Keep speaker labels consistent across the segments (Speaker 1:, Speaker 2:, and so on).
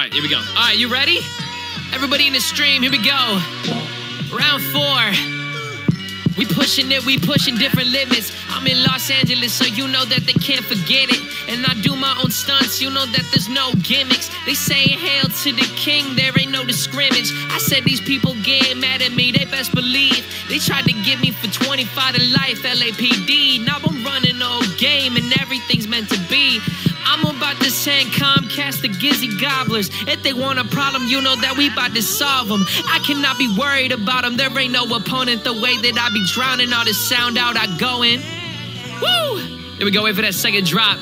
Speaker 1: right, here we go. All right, you ready? Everybody in the stream, here we go. Round four. We pushing it, we pushing different limits. I'm in Los Angeles, so you know that they can't forget it. And I do my own stunts, you know that there's no gimmicks. They say hail to the king, there ain't no scrimmage. I said these people get mad at me, they best believe. They tried to get me for 25 to life, LAPD. Now I'm running old game and everything's meant to be. I'm about to send Comcast the Gizzy Gobblers. If they want a problem, you know that we about to solve them. I cannot be worried about them. There ain't no opponent the way that I be drowning all the sound out I go in. Woo! Here we go, wait for that second drop.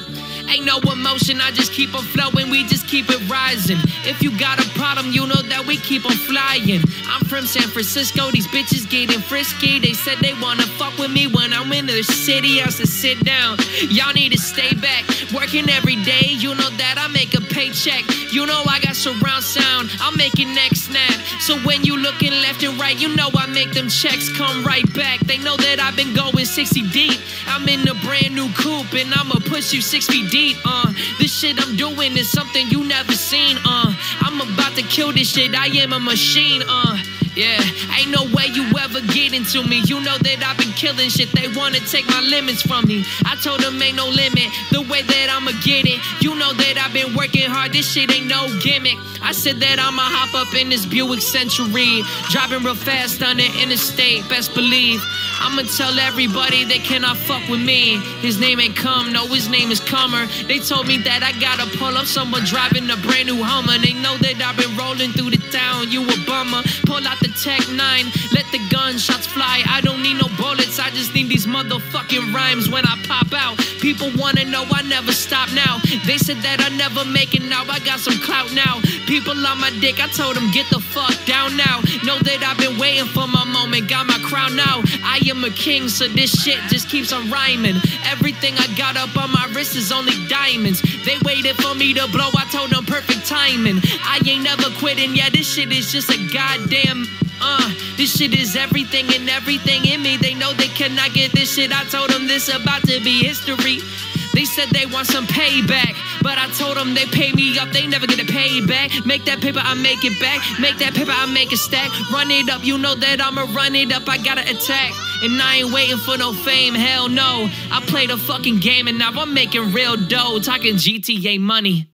Speaker 1: Ain't no emotion, I just keep on flowing, we just keep it rising. If you got a problem, you know we keep on flying. I'm from San Francisco, these bitches getting frisky. They said they wanna fuck with me when I'm in the city. I said sit down, y'all need to stay back. Working every day, you know that I make a paycheck. You know I got surround sound, I'm making next snap. So when you looking left and right, you know I make them checks come right back. They know that I've been going 60 deep. I'm in a brand new coupe and I'ma push you six feet deep. Uh, this shit I'm doing is something you never seen. Uh, kill this shit. I am a machine. Uh. Yeah, ain't no way you ever get into me. You know that I've been killing shit. They wanna take my limits from me. I told them ain't no limit. The way that I'ma get it. You know that I've been working hard. This shit ain't no gimmick. I said that I'ma hop up in this Buick Century. Driving real fast on the interstate. Best believe. I'ma tell everybody they cannot fuck with me. His name ain't come, no, his name is Comer. They told me that I gotta pull up someone driving a brand new Hummer. They know that I've been rolling through the town. You a bummer. Pull out the Tech 9. Let the gunshots fly. I don't need no bullets. I just need these motherfucking rhymes when I pop out. People wanna know I never stop now. They said that I never make it now. I got some clout now. People on my dick. I told them get the fuck down now. Know that I've been waiting for my moment. Got my crown now. I am a king, so this shit just keeps on rhyming. Everything I got up on my wrist is only diamonds. They waited for me to blow. I told them perfect timing. I ain't never quitting. Yeah, this shit is just a goddamn uh, this shit is everything and everything in me. They know they cannot get this shit. I told them this about to be history. They said they want some payback, but I told them they pay me up, they never get a payback. Make that paper, I make it back. Make that paper, I make it stack. Run it up, you know that I'ma run it up. I gotta attack, and I ain't waiting for no fame. Hell no, I play the fucking game, and now I'm making real dough, talking GTA money.